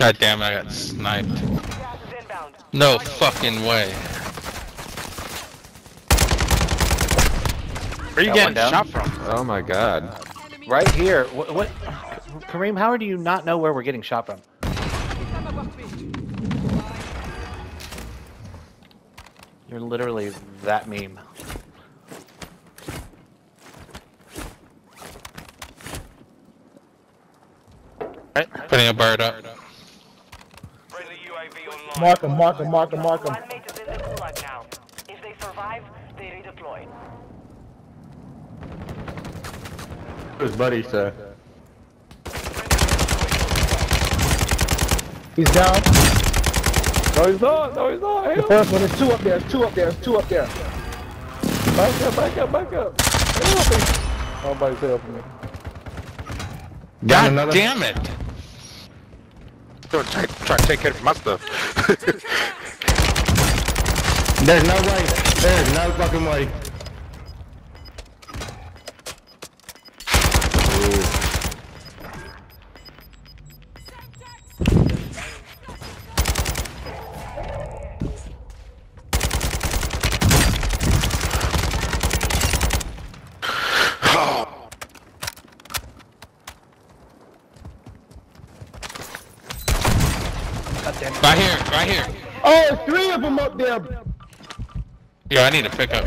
God damn, it, I got sniped. Gas is inbound. No fucking way. Where are you Got getting shot from? Oh my god. Right here. What, what? Kareem, how do you not know where we're getting shot from? You're literally that meme. Right. Putting a bird up. Friendly UAV online. Mark him, mark him, mark him, mark him. Squad mate is in the gulag now. If they survive, they redeploy. His buddy, sir. He's down. No, he's not. No, he's not. The Help. first one, there's two up there, there's two up there, there's two up there. Back up, back up, back up. Nobody's helping me. God damn it! Don't try, try to take care of my stuff. There's no way. There's no fucking way. Right here, right here. Oh, three of them up there. Yo, I need to pick up.